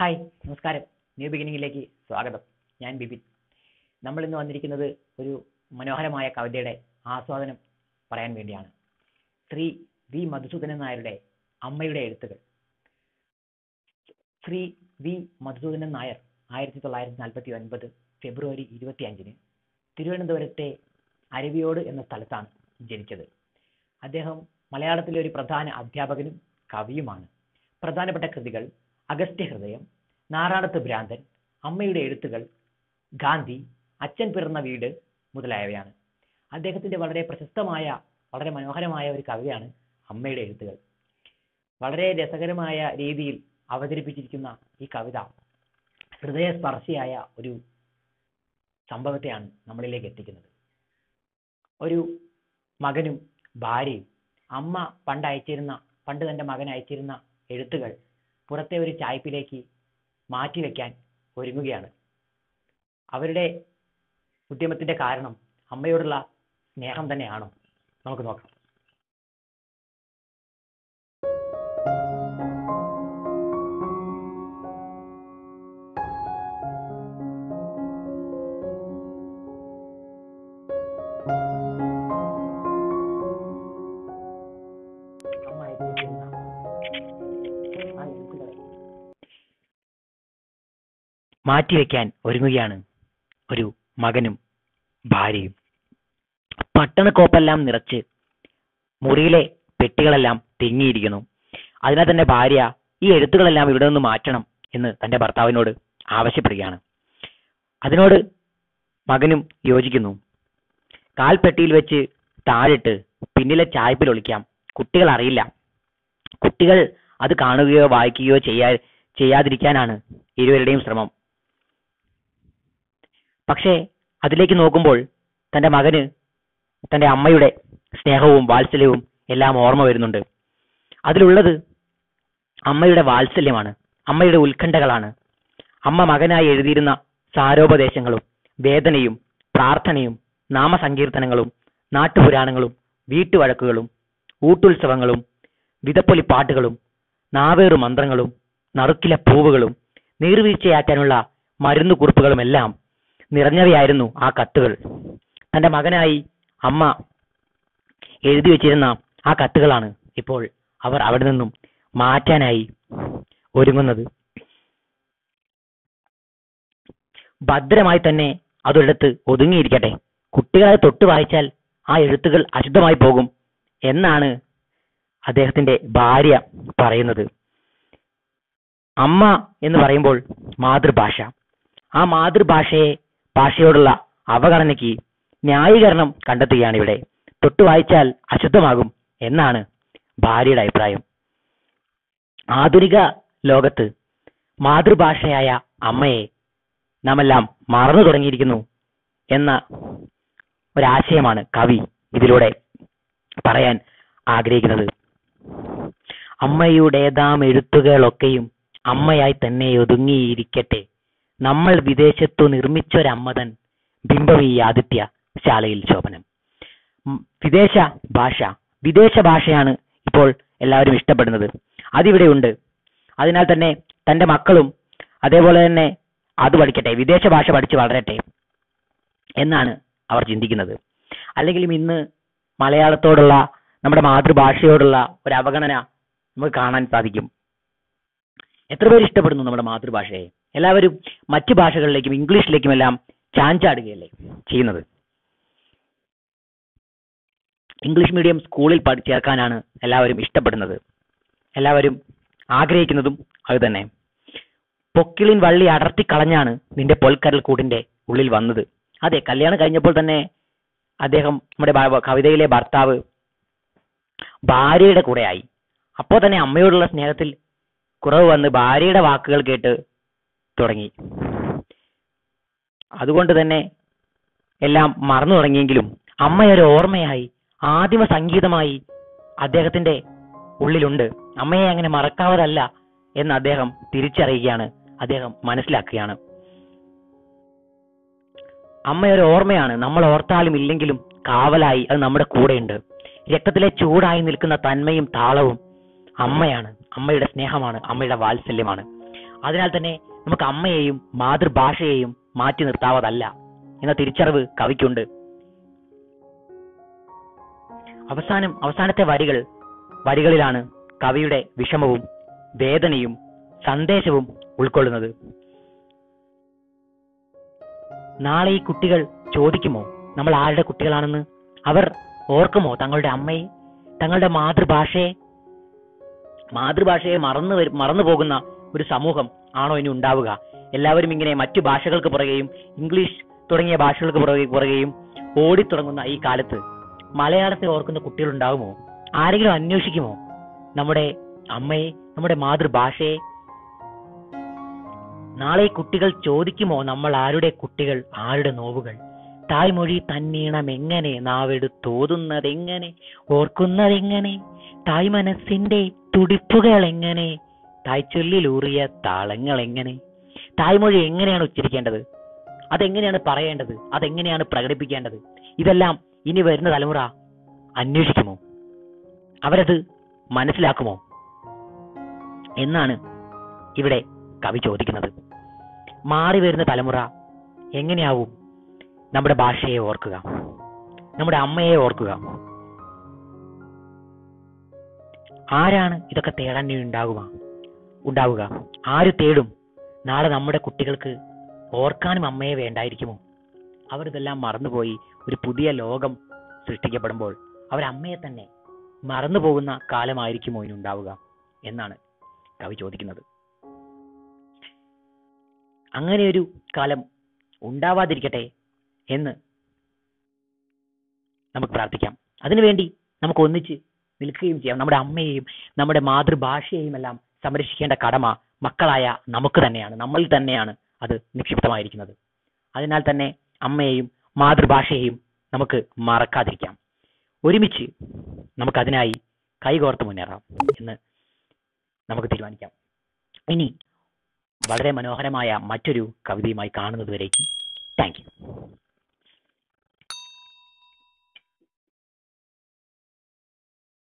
Hi നമസ്കാരം. New ബിഗിനിങ്ങിലേക്ക് സ്വാഗതം. ഞാൻ ബിപിൻ. നമ്മൾ ഇന്ന് വന്നിരിക്കുന്നത് ഒരു മനോഹരമായ കവിതയുടെ ആസ്വാദനം പറയാൻ വേണ്ടിയാണ്. ശ്രീ വി മധുസൂദനൻ നായരുടെ അമ്മയുടെ എഴുത്തുകൾ. ശ്രീ വി മധുസൂദനൻ നായർ ആയിരത്തി തൊള്ളായിരത്തി നാൽപ്പത്തി ഒൻപത് ഫെബ്രുവരി ഇരുപത്തി അഞ്ചിന് തിരുവനന്തപുരത്തെ അരുവിയോട് എന്ന സ്ഥലത്താണ് ജനിച്ചത്. അദ്ദേഹം മലയാളത്തിലെ ഒരു പ്രധാന അധ്യാപകനും കവിയുമാണ്. പ്രധാനപ്പെട്ട കൃതികൾ അഗസ്ത്യ ഹൃദയം നാറാണത്ത് ഭ്രാന്തൻ അമ്മയുടെ എഴുത്തുകൾ ഗാന്ധി അച്ഛൻ പിറന്ന വീട് മുതലായവയാണ്. അദ്ദേഹത്തിന്റെ വളരെ പ്രശസ്തമായ വളരെ മനോഹരമായ ഒരു കവിതയാണ് അമ്മയുടെ എഴുത്തുകൾ. വളരെ രസകരമായ രീതിയിൽ അവതരിപ്പിച്ചിരിക്കുന്ന ഈ കവിത ഹൃദയസ്പർശിയായ ഒരു സംഭവത്തെയാണ് നമ്മളിലേക്ക് എത്തിക്കുന്നത്. ഒരു മകനും ഭാര്യയും അമ്മ പണ്ട് അയച്ചിരുന്ന പണ്ട് തന്റെ മകൻ അയച്ചിരുന്ന എഴുത്തുകൾ പുറത്തെ ഒരു ചായ്പിലേക്ക് മാറ്റിവെക്കാൻ ഒരുങ്ങുകയാണ്. അവരുടെ ഉദ്യമത്തിന്റെ കാരണം അമ്മയോടുള്ള സ്നേഹം തന്നെയാണോ? നമുക്ക് നോക്കാം. മാറ്റിവെക്കാൻ ഒരുങ്ങുകയാണ് ഒരു മകനും ഭാര്യയും. പട്ടണക്കോപ്പെല്ലാം നിറച്ച് മുറിയിലെ പെട്ടികളെല്ലാം തിങ്ങിയിരിക്കുന്നു. അതിനാൽ തന്നെ ഭാര്യ ഈ എഴുത്തുകളെല്ലാം ഇവിടെ നിന്ന് മാറ്റണം എന്ന് തന്റെ ഭർത്താവിനോട് ആവശ്യപ്പെടുകയാണ്. അതിനോട് മകനും യോജിക്കുന്നു. കാൽപ്പെട്ടിയിൽ വെച്ച് താഴിട്ട് പിന്നിലെ ചായ്പിൽ ഒളിക്കാം. കുട്ടികൾ അറിയില്ല. കുട്ടികൾ അത് കാണുകയോ വായിക്കുകയോ ചെയ്യാ ചെയ്യാതിരിക്കാനാണ് ഇരുവരുടെയും ശ്രമം. പക്ഷേ അതിലേക്ക് നോക്കുമ്പോൾ തന്റെ മകന് തന്റെ അമ്മയുടെ സ്നേഹവും വാത്സല്യവും എല്ലാം ഓർമ്മ വരുന്നുണ്ട്. അതിലുള്ളത് അമ്മയുടെ വാത്സല്യമാണ്. അമ്മയുടെ ഉത്കണ്ഠകളാണ്. അമ്മ മകനായി എഴുതിയിരുന്ന സാരോപദേശങ്ങളും വേദനയും പ്രാർത്ഥനയും നാമസങ്കീർത്തനങ്ങളും നാട്ടുപുരാണങ്ങളും വീട്ടുവഴക്കുകളും ഊട്ടുത്സവങ്ങളും വിതപ്പൊലി പാട്ടുകളും നാവേറു മന്ത്രങ്ങളും നറുക്കിലെ പൂവുകളും നീർവീഴ്ചയാക്കാനുള്ള മരുന്നു കുറിപ്പുകളുമെല്ലാം നിറഞ്ഞവയായിരുന്നു ആ കത്തുകൾ. തന്റെ മകനായി അമ്മ എഴുതി വെച്ചിരുന്ന ആ കത്തുകളാണ് ഇപ്പോൾ അവർ അവിടെ നിന്നും മാറ്റാനായി ഒരുങ്ങുന്നത്. ഭദ്രമായി തന്നെ അതൊരിടത്ത് ഒതുങ്ങിയിരിക്കട്ടെ. കുട്ടികളെ തൊട്ട് വായിച്ചാൽ ആ എഴുത്തുകൾ അശുദ്ധമായി പോകും എന്നാണ് അദ്ദേഹത്തിന്റെ ഭാര്യ പറയുന്നത്. അമ്മ എന്ന് പറയുമ്പോൾ മാതൃഭാഷ. ആ മാതൃഭാഷയെ ഭാഷയോടുള്ള അവഗണനയ്ക്ക് ന്യായീകരണം കണ്ടെത്തുകയാണ് ഇവിടെ. തൊട്ടു വായിച്ചാൽ അശുദ്ധമാകും എന്നാണ് ഭാര്യയുടെ അഭിപ്രായം. ആധുനിക ലോകത്ത് മാതൃഭാഷയായ അമ്മയെ നാമെല്ലാം മറന്നു തുടങ്ങിയിരിക്കുന്നു എന്ന ഒരാശയമാണ് കവി ഇതിലൂടെ പറയാൻ ആഗ്രഹിക്കുന്നത്. അമ്മയുടേതാം എഴുത്തുകളൊക്കെയും അമ്മയായി തന്നെ ഒതുങ്ങിയിരിക്കട്ടെ. നമ്മൾ വിദേശത്തു നിർമ്മിച്ചൊരമ്മതൻ ബിംബം ഈ ആദിത്യ ശാലയിൽ ശോഭനം വിദേശ ഭാഷ വിദേശ ഭാഷയാണ് ഇപ്പോൾ എല്ലാവരും ഇഷ്ടപ്പെടുന്നത്. അതിവിടെ ഉണ്ട് അതിനാൽ തന്നെ തന്റെ മക്കളും അതേപോലെ തന്നെ അത് പഠിക്കട്ടെ വിദേശ ഭാഷ പഠിച്ച് വളരട്ടെ എന്നാണ് അവർ ചിന്തിക്കുന്നത്. അല്ലെങ്കിലും ഇന്ന് മലയാളത്തോടുള്ള നമ്മുടെ മാതൃഭാഷയോടുള്ള ഒരു അവഗണന നമുക്ക് കാണാൻ സാധിക്കും. എത്ര പേര് ഇഷ്ടപ്പെടുന്നു നമ്മുടെ മാതൃഭാഷയെ? എല്ലാവരും മറ്റു ഭാഷകളിലേക്കും ഇംഗ്ലീഷിലേക്കും എല്ലാം ചാഞ്ചാടുകയല്ലേ ചെയ്യുന്നത്? ഇംഗ്ലീഷ് മീഡിയം സ്കൂളിൽ ചേർക്കാനാണ് എല്ലാവരും ഇഷ്ടപ്പെടുന്നത്. എല്ലാവരും ആഗ്രഹിക്കുന്നതും അത് തന്നെ. പൊക്കിളിൻ വള്ളി അടർത്തി കളഞ്ഞാണ് നിന്റെ പൊൽക്കരൽ കൂടിന്റെ ഉള്ളിൽ വന്നത്. അതെ കല്യാണം കഴിഞ്ഞപ്പോൾ തന്നെ അദ്ദേഹം നമ്മുടെ കവിതയിലെ ഭർത്താവ് ഭാര്യയുടെ കൂടെയായി അപ്പോൾ തന്നെ അമ്മയോടുള്ള സ്നേഹത്തിൽ കുറവ് വന്ന് ഭാര്യയുടെ വാക്കുകൾ കേട്ട് തുടങ്ങി. അതുകൊണ്ട് തന്നെ എല്ലാം മറന്നു തുടങ്ങിയെങ്കിലും അമ്മയൊരു ഓർമ്മയായി ആദിമ സംഗീതമായി അദ്ദേഹത്തിന്റെ ഉള്ളിലുണ്ട്. അമ്മയെ അങ്ങനെ മറക്കാവതല്ല എന്ന് അദ്ദേഹം തിരിച്ചറിയുകയാണ് അദ്ദേഹം മനസ്സിലാക്കുകയാണ്. അമ്മയൊരു ഓർമ്മയാണ് നമ്മൾ ഓർത്താലും ഇല്ലെങ്കിലും കാവലായി അത് നമ്മുടെ കൂടെയുണ്ട്. രക്തത്തിലെ ചൂടായി നിൽക്കുന്ന തന്മയും താളവും അമ്മയാണ് അമ്മയുടെ സ്നേഹമാണ് അമ്മയുടെ വാത്സല്യമാണ്. അതിനാൽ തന്നെ നമുക്ക് അമ്മയെയും മാതൃഭാഷയെയും മാറ്റി നിർത്താവതല്ല എന്ന തിരിച്ചറിവ് കവിക്കുണ്ട്. അവസാനം അവസാനത്തെ വരികൾ വരികളിലാണ് കവിയുടെ വിഷമവും വേദനയും സന്ദേശവും ഉൾക്കൊള്ളുന്നത്. നാളെ ഈ കുട്ടികൾ ചോദിക്കുമോ? നമ്മൾ ആരുടെ കുട്ടികളാണെന്ന്? അവർ ഓർക്കുമോ? തങ്ങളുടെ അമ്മയെ തങ്ങളുടെ മാതൃഭാഷയെ? മാതൃഭാഷയെ മറന്നു മറന്നു പോകുന്ന ഒരു സമൂഹം ആണോ ഇനി ഉണ്ടാവുക? എല്ലാവരും ഇങ്ങനെ മറ്റു ഭാഷകൾക്ക് പുറകെയും ഇംഗ്ലീഷ് തുടങ്ങിയ ഭാഷകൾക്ക് പുറകെ പുറകെയും ഓടിത്തുടങ്ങുന്ന ഈ കാലത്ത് മലയാളത്തെ ഓർക്കുന്ന കുട്ടികൾ ഉണ്ടാവുമോ ആരെങ്കിലും അന്വേഷിക്കുമോ? നമ്മുടെ അമ്മയെ നമ്മുടെ മാതൃഭാഷയെ? നാളെ കുട്ടികൾ ചോദിക്കുമോ? നമ്മൾ ആരുടെ കുട്ടികൾ? ആരുടെ നോവുകൾ? തായ്മൊഴി തന്നീണം എങ്ങനെ? നാവെടുത്തോതുന്നതെങ്ങനെ ഓർക്കുന്നതെങ്ങനെ? തായ് മനസ്സിന്റെ തുടിപ്പുകൾ എങ്ങനെ തായ്ചൊല്ലിലൂറിയ താളങ്ങൾ എങ്ങനെ തായ്മൊഴി എങ്ങനെയാണ് ഉച്ചരിക്കേണ്ടത്? അതെങ്ങനെയാണ് പറയേണ്ടത്? അതെങ്ങനെയാണ് പ്രകടിപ്പിക്കേണ്ടത്? ഇതെല്ലാം ഇനി വരുന്ന തലമുറ അന്വേഷിക്കുമോ? അവരത് മനസ്സിലാക്കുമോ? എന്നാണ് ഇവിടെ കവി ചോദിക്കുന്നത്. മാറി വരുന്ന തലമുറ എങ്ങനെയാവും നമ്മുടെ ഭാഷയെ ഓർക്കുക നമ്മുടെ അമ്മയെ ഓർക്കുക? ആരാണ് ഇതൊക്കെ തേടാൻ ഉണ്ടാകുക ഉണ്ടാവുക. ആര് തേടും? നാളെ നമ്മുടെ കുട്ടികൾക്ക് ഓർക്കാനും അമ്മയെ വേണ്ടായിരിക്കുമോ? അവരിതെല്ലാം മറന്നുപോയി ഒരു പുതിയ ലോകം സൃഷ്ടിക്കപ്പെടുമ്പോൾ അവരമ്മയെ തന്നെ മറന്നു പോകുന്ന കാലമായിരിക്കുമോ ഇനി ഉണ്ടാവുക എന്നാണ് കവി ചോദിക്കുന്നത്. അങ്ങനെയൊരു കാലം ഉണ്ടാവാതിരിക്കട്ടെ എന്ന് നമുക്ക് പ്രാർത്ഥിക്കാം. അതിനുവേണ്ടി നമുക്ക് ഒന്നിച്ച് നിൽക്കുകയും ചെയ്യാം. നമ്മുടെ അമ്മയെയും നമ്മുടെ മാതൃഭാഷയെയും എല്ലാം സംരക്ഷിക്കേണ്ട കടമ മക്കളായ നമുക്ക് തന്നെയാണ് നമ്മൾ തന്നെയാണ് അത് നിക്ഷിപ്തമായിരിക്കുന്നത്. അതിനാൽ തന്നെ അമ്മയെയും മാതൃഭാഷയെയും നമുക്ക് മറക്കാതിരിക്കാം. ഒരുമിച്ച് നമുക്കതിനായി കൈകോർത്ത് മുന്നേറാം എന്ന് നമുക്ക് തീരുമാനിക്കാം. ഇനി വളരെ മനോഹരമായ മറ്റൊരു കവിതയുമായി കാണുന്നതുവരേക്കും. Thank you.